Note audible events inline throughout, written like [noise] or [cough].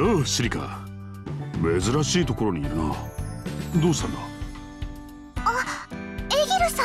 ようシリカ。珍しいところにいるな。どうしたんだ？あエギルさ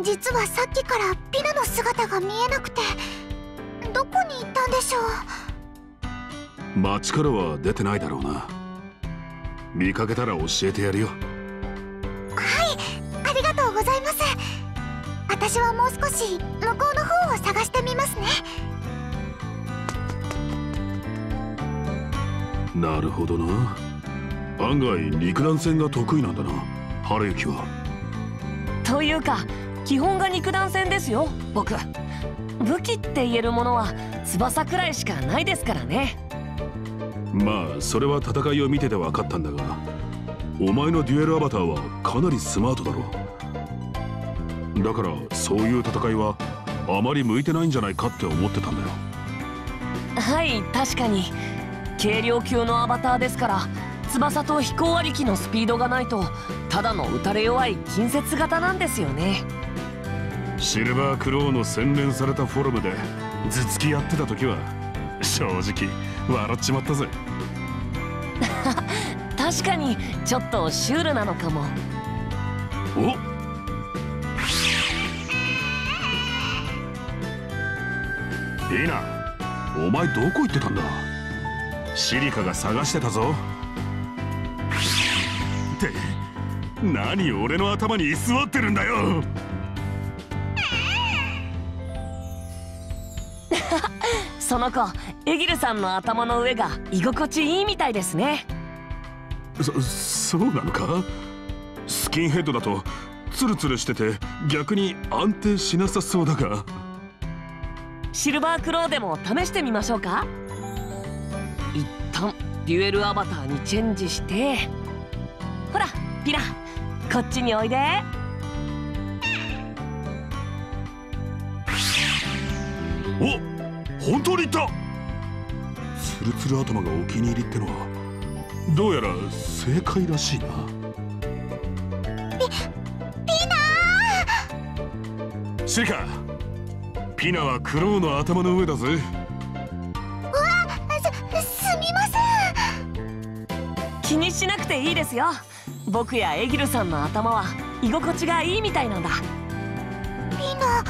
ん。実はさっきからピナの姿が見えなくて。どこに行ったんでしょう？町からは出てないだろうな。見かけたら教えてやるよ。はいありがとうございます。私はもう少し向こうの方を探してみますねなるほどな。案外陸弾戦が得意なんだな。春雪は。というか基本が肉弾戦ですよ僕。武器って言えるものは翼くらいしかないですからね。まあそれは戦いを見てて分かったんだがお前のデュエルアバターはかなりスマートだろ。うだからそういう戦いはあまり向いてないんじゃないかって思ってたんだよ。はい確かに軽量級のアバターですから翼と飛行ありきのスピードがないとただの打たれ弱い近接型なんですよね。シルバークローの洗練されたフォルムで頭突きやってた時は正直笑っちまったぜ。[laughs] 確かにちょっとシュールなのかも。おいいな。お前どこ行ってたんだ？シリカが探してたぞ。って何俺の頭に居座ってるんだよ。[laughs] その子エギルさんの頭の上が居心地いいみたいですね。そそうなのか？スキンヘッドだとツルツルしてて逆に安定しなさそうだが。シルバークローでも試してみましょうか？デュエルアバターにチェンジして。ほらピラこっちにおいで。お本当に言った。ツルツル頭がお気に入りってのはどうやら正解らしいな。ピピナシリカピナはクロウの頭の上だぜしなくていいですよ。僕やエギルさんの頭は居心地がいいみたいなんだ。ピナ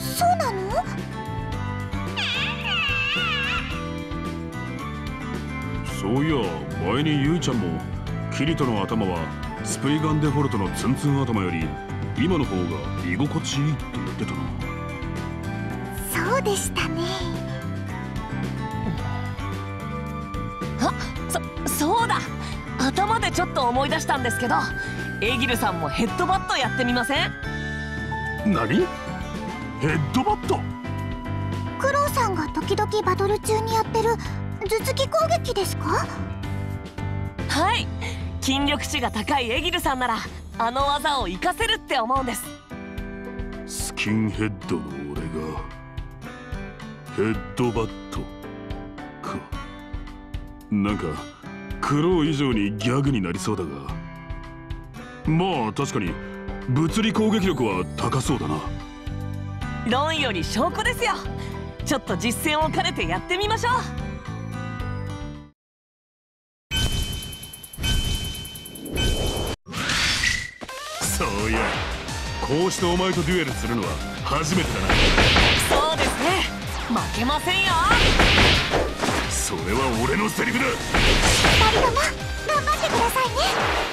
そうなの？そういや前にユイちゃんもキリトの頭はスプリガンデフォルトのツンツン頭より今の方が居心地いいって言ってたな。そうでしたね。あそそうだ頭でちょっと思い出したんですけどエギルさんもヘッドバットやってみません？何？ヘッドバット？クロウさんが時々バトル中にやってる頭突き攻撃ですか？はい。筋力値が高いエギルさんならあの技を活かせるって思うんです。スキンヘッドの俺がヘッドバットか。なんかクロウ以上にギャグになりそうだが。まあ確かに物理攻撃力は高そうだな。論より証拠ですよ。ちょっと実践を兼ねてやってみましょう。そういやこうしてお前とデュエルするのは初めてだな。そうですね。負けませんよそれは俺のセリフだ。二人とも頑張ってくださいね。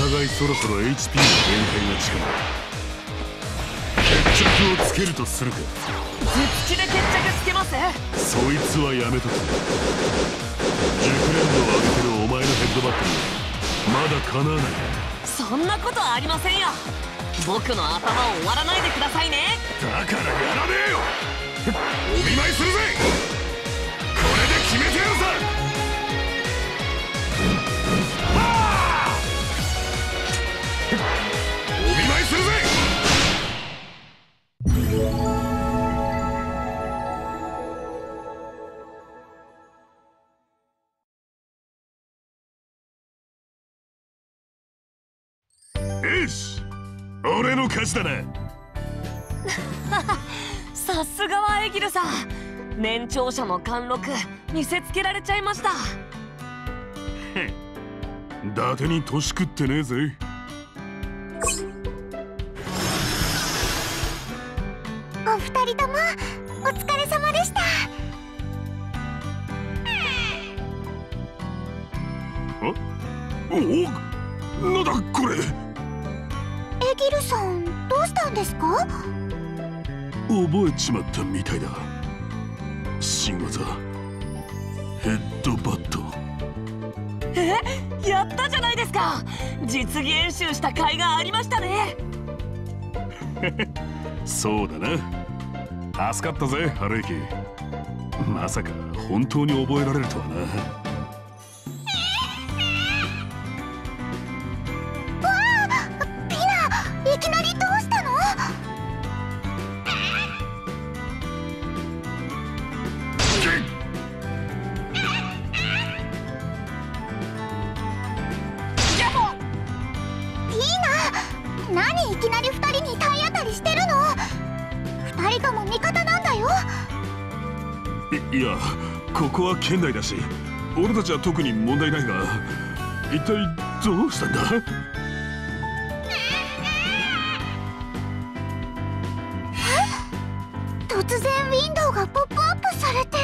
互いそろそろ HP の限界が近い。決着をつけるとするか。頭突きで決着つけます。そいつはやめとけ。熟練度を上げてるお前のヘッドバットにはまだかなわない。そんなことありませんよ。僕の頭を割らないでくださいね。だからやらねえよ。お見舞いするぜ俺の勝ちだな。[laughs] さすがはエギルさん。年長者の貫禄見せつけられちゃいました。[laughs] 伊達に年食ってねえぜ。お二人ともお疲れ様でした。おおなんだこれルさんどうしたんですか？覚えちまったみたいだ。新技。ヘッドバット。え？やったじゃないですか。実技演習した甲斐がありましたね。[laughs] そうだな。助かったぜ春之まさか本当に覚えられるとはないいやここは県内だし俺たちは特に問題ないが一体どうしたんだ？突然ウィンドウがポップアップされて？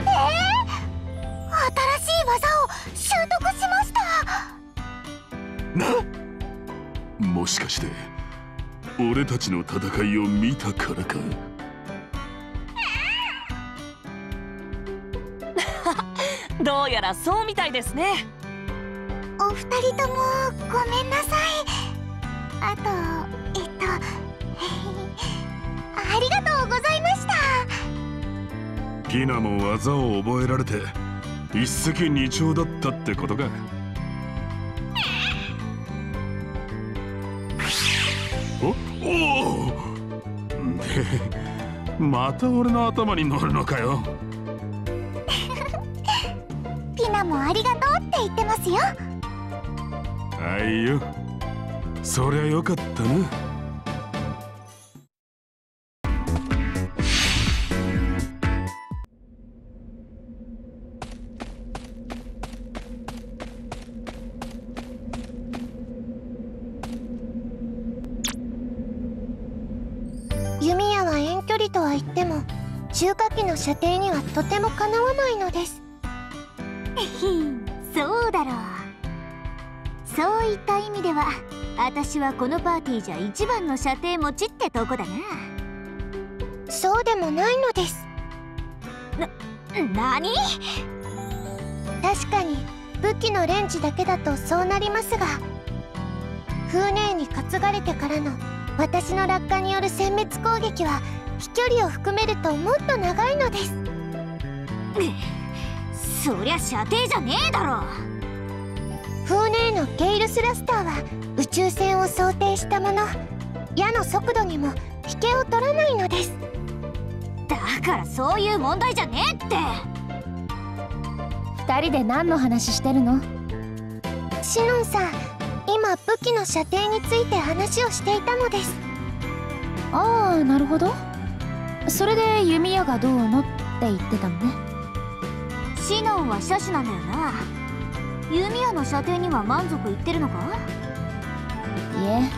え？ー、新しい技を習得しました。な？もしかして俺たちの戦いを見たからか？やらそうみたいですね。お二人ともごめんなさい。あとえっとありがとうございました。ピナも技を覚えられて一石二鳥だったってことか。また俺の頭に乗るのかよピナもありがとうって言ってますよ。あいよ。そりゃよかったな。弓矢は遠距離とは言っても中華機の射程にはとてもかなわないのですそうだろう。そういった意味では私はこのパーティーじゃ一番の射程持ちってとこだな。そうでもないのです。何？確かに武器のレンジだけだとそうなりますが風姉に担がれてからの私の落下による殲滅攻撃は飛距離を含めるともっと長いのです [laughs] そりゃ射程じゃねえだろ。風姉のゲイルスラスターは宇宙船を想定したもの。矢の速度にも引けを取らないのです。だからそういう問題じゃねえって。二人で何の話してるの？シノンさん今武器の射程について話をしていたのです。ああなるほど。それで弓矢がどうのって言ってたのねシノンは射手なんだよな。弓矢の射程には満足いってるのか？いえ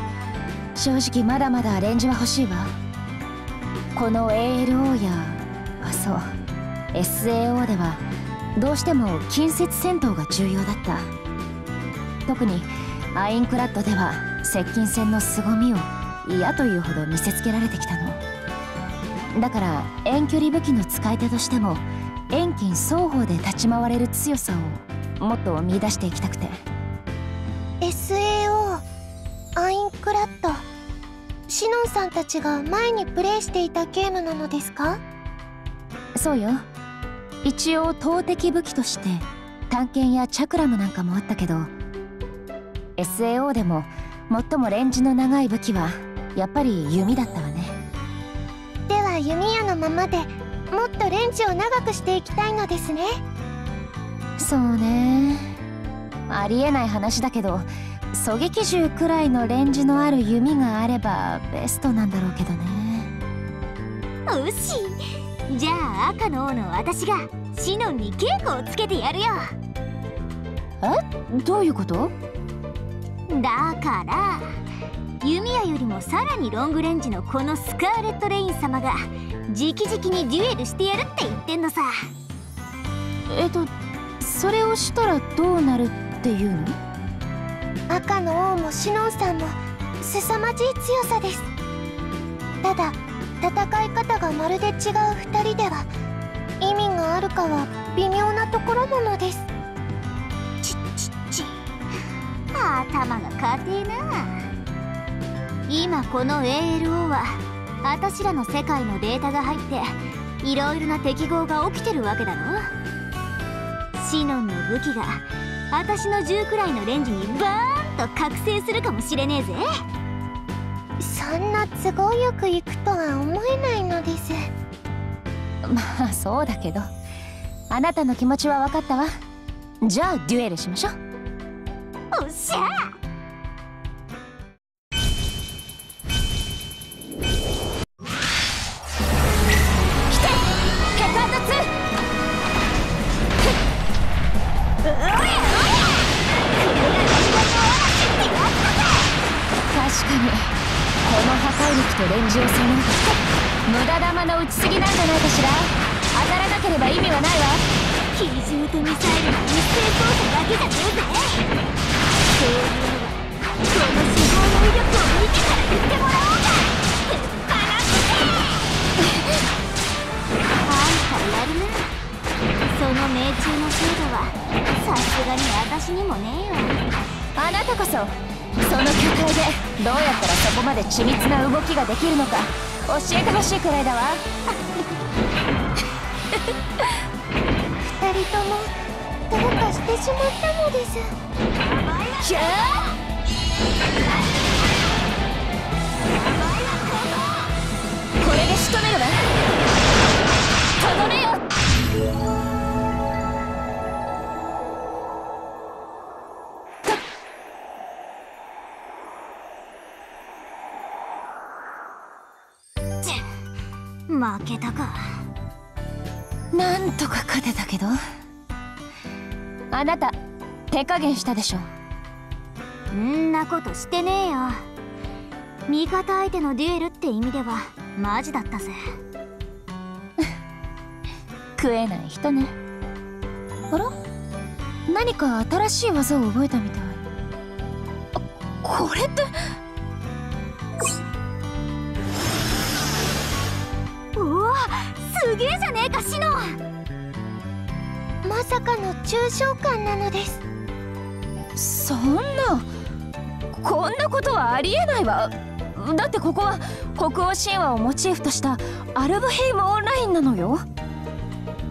正直まだまだレンジは欲しいわ。この ALO やあそう SAO ではどうしても近接戦闘が重要だった。特にアインクラッドでは接近戦の凄みを嫌というほど見せつけられてきたの。だから遠距離武器の使い手としても遠近双方で立ち回れる強さをもっと見出していきたくて。SAO アインクラッド。シノンさんたちが前にプレイしていたゲームなのですか？そうよ。一応投擲武器として探検やチャクラムなんかもあったけど SAO でも最もレンジの長い武器はやっぱり弓だったわね。では弓矢のままでもっとレンジを長くしていきたいのですね。そうね。ありえない話だけど狙撃銃くらいのレンジのある弓があればベストなんだろうけどね。よし。じゃあ赤の王の私がシノンに稽古をつけてやるよ。え？どういうこと？だから弓矢よりもさらにロングレンジのこのスカーレット・レイン様が直々にデュエルしてやるって言ってんのさ。えっとそれをしたらどうなるっていうの？赤の王もシノンさんも凄まじい強さです。ただ戦い方がまるで違う2人では意味があるかは微妙なところなのです頭が硬えな。今この ALO は私らの世界のデータが入っていろいろな適合が起きてるわけだろ。シノンの武器が私の銃くらいのレンジにバーンと覚醒するかもしれねえぜ。そんな都合よくいくとは思えないのです。まあそうだけど。あなたの気持ちは分かったわ。じゃあデュエルしましょうおっミサイルの一斉操作だけじゃねえぜそういうのはこの手法の威力を見てから言ってもらおうか放ってあんたやるなその命中の精度はさすがに私にもねえよ。あなたこそその巨体でどうやったらそこまで緻密な動きができるのか。教えてほしいくらいだわ。[laughs] 2人とも。どうかしてしまったのです。ひゃこれで仕留めるわとどめよ。負けたか。なんとか勝てたけど。あなた手加減したでしょ。んなことしてねえよ。味方相手のデュエルって意味ではマジだったぜ。[laughs] 食えない人ね。あら？何か新しい技を覚えたみたい。あこれって？うわすげえじゃねえかシノまさかの抽象感なのです。そんな。こんなことはありえないわ。だってここは北欧神話をモチーフとしたアルブヘイムオンラインなのよ。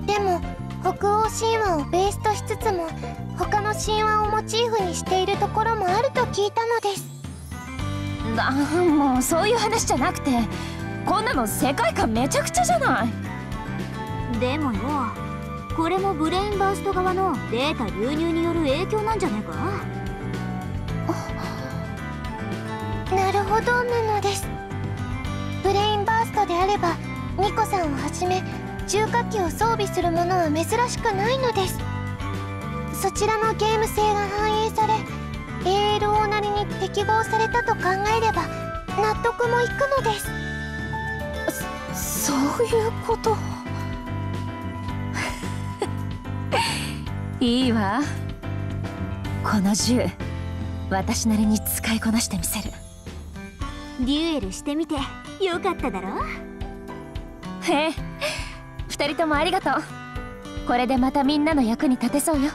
でも北欧神話をベースとしつつも他の神話をモチーフにしているところもあると聞いたのです。あもうそういう話じゃなくてこんなの世界観めちゃくちゃじゃない。でもよこれもブレインバースト側のデータ流入による影響なんじゃねえか？なるほどなのです。ブレインバーストであればニコさんをはじめ重火器を装備するものは珍しくないのです。そちらのゲーム性が反映され ALO なりに適合されたと考えれば納得もいくのです。そういうこと？いいわ。この銃私なりに使いこなしてみせる。デュエルしてみてよかっただろ？へえ二人ともありがとう。これでまたみんなの役に立てそうよ